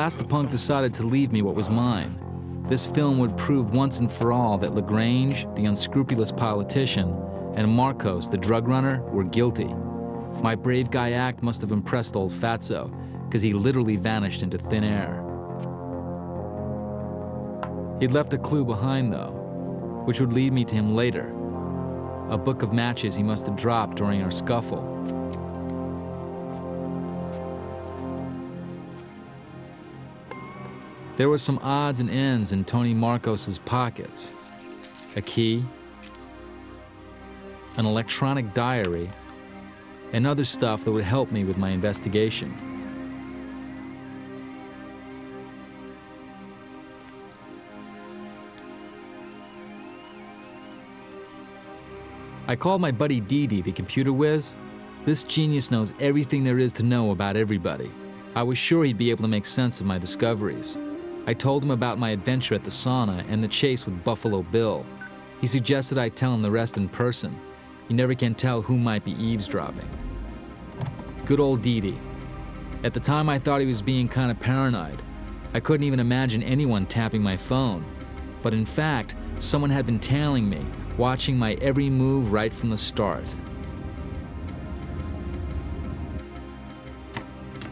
last, the punk decided to leave me what was mine. This film would prove once and for all that LaGrange, the unscrupulous politician, and Marcos, the drug runner, were guilty. My brave guy act must have impressed old Fatso, because he literally vanished into thin air. He'd left a clue behind, though, which would lead me to him later a book of matches he must have dropped during our scuffle. There were some odds and ends in Tony Marcos's pockets a key, an electronic diary, and other stuff that would help me with my investigation. I called my buddy Dee Dee, the computer whiz. This genius knows everything there is to know about everybody. I was sure he'd be able to make sense of my discoveries. I told him about my adventure at the sauna and the chase with Buffalo Bill. He suggested I tell him the rest in person. You never can tell who might be eavesdropping. Good old Didi. At the time, I thought he was being kind of paranoid. I couldn't even imagine anyone tapping my phone. But in fact, someone had been tailing me, watching my every move right from the start.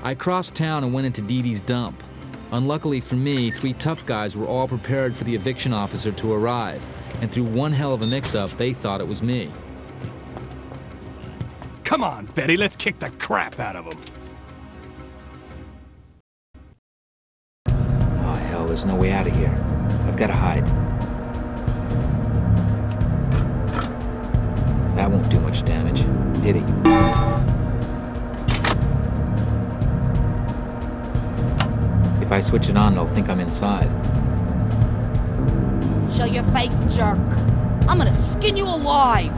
I crossed town and went into Didi's dump. Unluckily for me, three tough guys were all prepared for the eviction officer to arrive, and through one hell of a mix up, they thought it was me. Come on, Betty, let's kick the crap out of him. Oh, ah, hell, there's no way out of here. I've got to hide. That won't do much damage, did he? I switch it on, they'll think I'm inside. Show your face, jerk. I'm gonna skin you alive.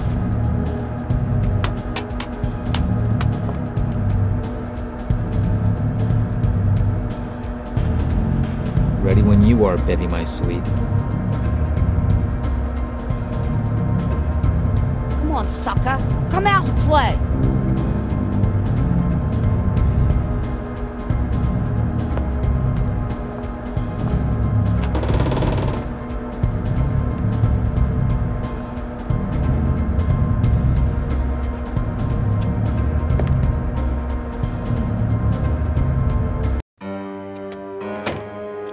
Ready when you are, Betty, my sweet. Come on, sucker. Come out and play.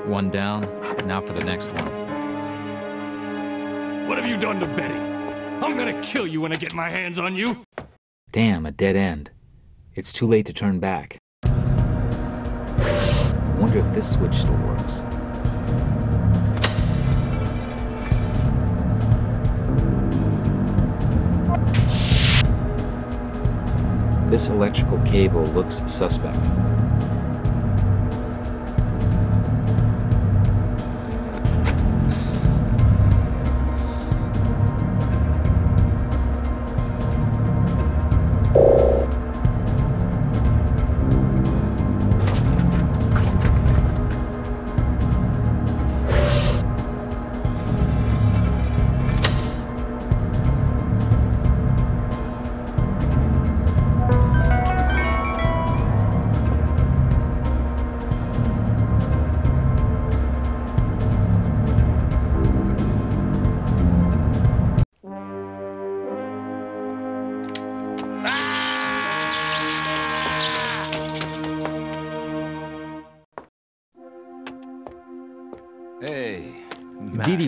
One down, now for the next one. What have you done to Betty? I'm gonna kill you when I get my hands on you. Damn, a dead end. It's too late to turn back. I wonder if this switch still works. This electrical cable looks suspect.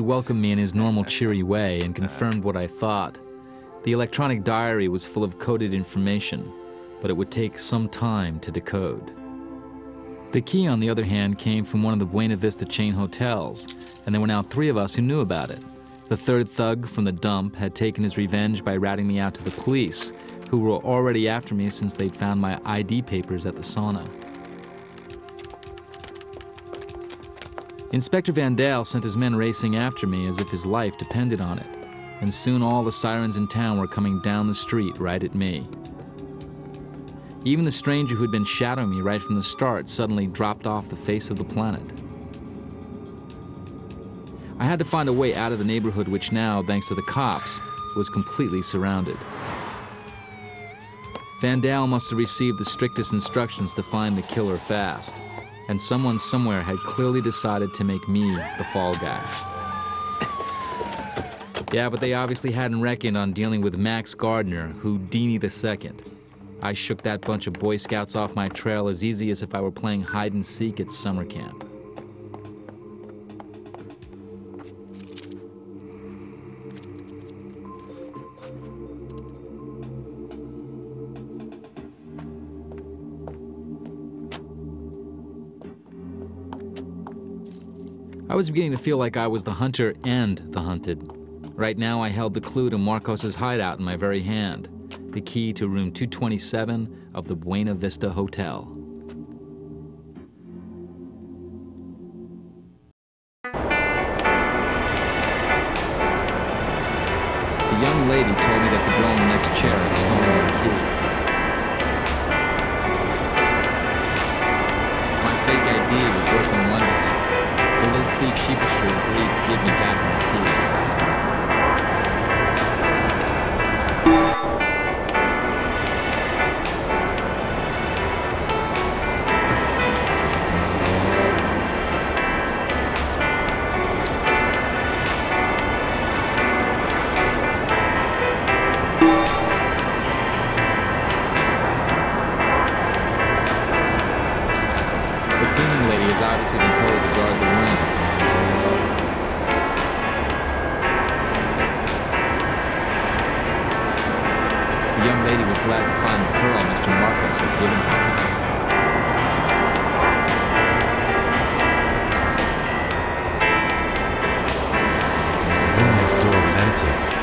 Welcomed me in his normal cheery way and confirmed what I thought. The electronic diary was full of coded information, but it would take some time to decode. The key, on the other hand, came from one of the Buena Vista chain hotels, and there were now three of us who knew about it. The third thug from the dump had taken his revenge by ratting me out to the police, who were already after me since they'd found my ID papers at the sauna. Inspector Van Dale sent his men racing after me as if his life depended on it, and soon all the sirens in town were coming down the street right at me. Even the stranger who'd been shadowing me right from the start suddenly dropped off the face of the planet. I had to find a way out of the neighborhood, which now, thanks to the cops, was completely surrounded. Van Dale must have received the strictest instructions to find the killer fast, and someone somewhere had clearly decided to make me the fall guy. yeah, but they obviously hadn't reckoned on dealing with Max Gardner, Houdini II. I shook that bunch of Boy Scouts off my trail as easy as if I were playing hide and seek at summer camp. I was beginning to feel like I was the hunter and the hunted. Right now, I held the clue to Marcos's hideout in my very hand, the key to room 227 of the Buena Vista Hotel. The young lady told me that the girl in the next chair had stolen her key. Little thief sheepishly agreed to give me back my key.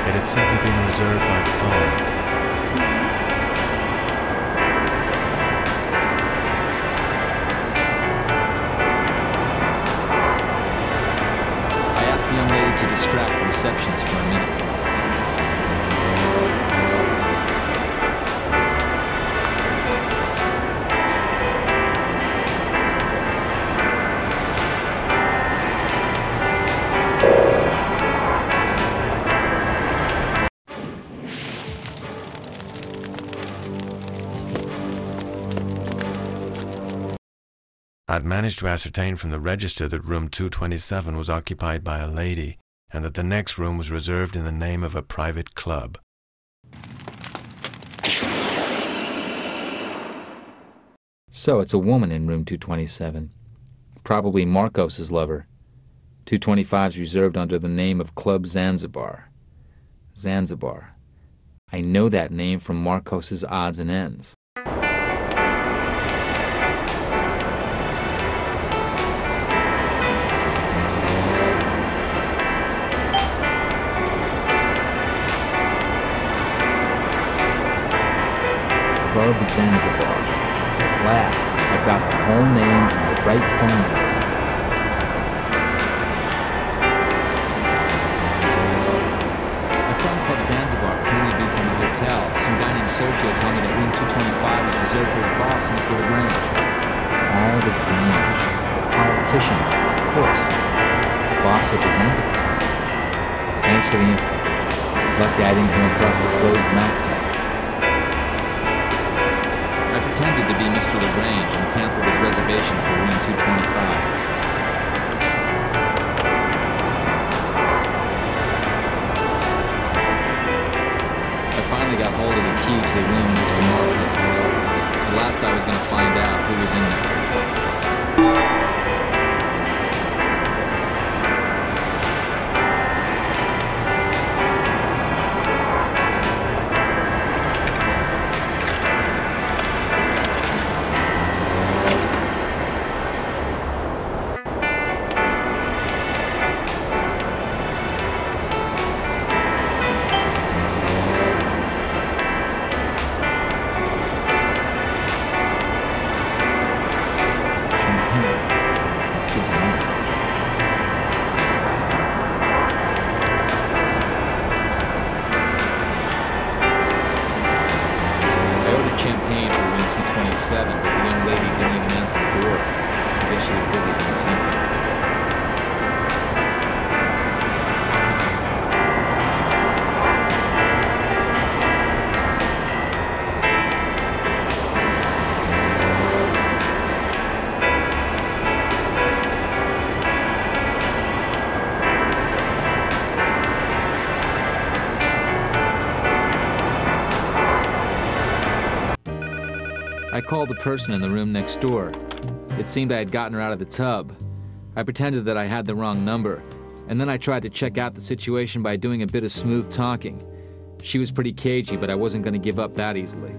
It had simply been reserved by phone. I'd managed to ascertain from the register that room 227 was occupied by a lady and that the next room was reserved in the name of a private club. So it's a woman in room 227. Probably Marcos's lover. 225 is reserved under the name of Club Zanzibar. Zanzibar. I know that name from Marcos's odds and ends. Club Zanzibar. At last, I've got the whole name and the right phone number. I phoned Club Zanzibar pretending to be from a hotel. Some guy named Sergio told me that room 225 was reserved for his boss, Mr. LaGrange. LaGrange. The politician, of course. The boss at the Zanzibar. Thanks for the info. Lucky I didn't come across the closed mouth pretended to be Mr. LaGrange and canceled his reservation for room 225. I finally got hold of the key to the room next to Marcos's. At last I was going to find out who was in there. Called the person in the room next door. It seemed I had gotten her out of the tub. I pretended that I had the wrong number, and then I tried to check out the situation by doing a bit of smooth talking. She was pretty cagey, but I wasn't going to give up that easily.